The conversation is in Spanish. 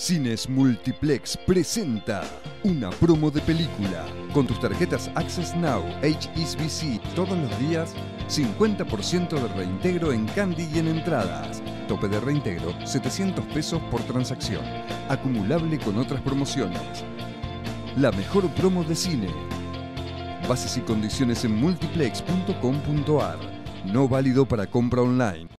Cines Multiplex presenta una promo de película. Con tus tarjetas Access Now, HSBC, todos los días, 50% de reintegro en candy y en entradas. Tope de reintegro, 700 pesos por transacción. Acumulable con otras promociones. La mejor promo de cine. Bases y condiciones en multiplex.com.ar. No válido para compra online.